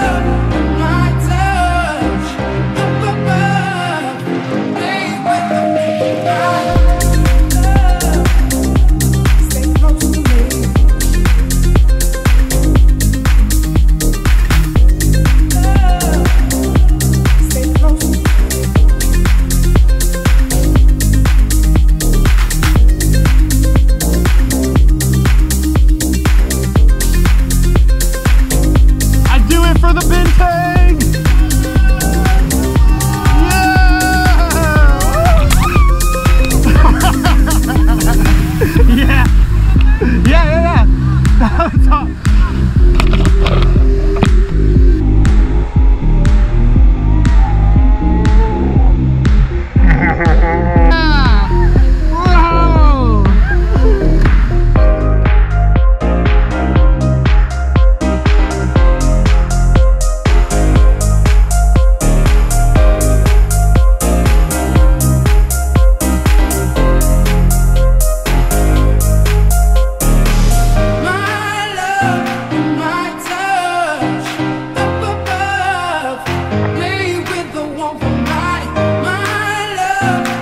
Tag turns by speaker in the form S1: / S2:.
S1: love. 아.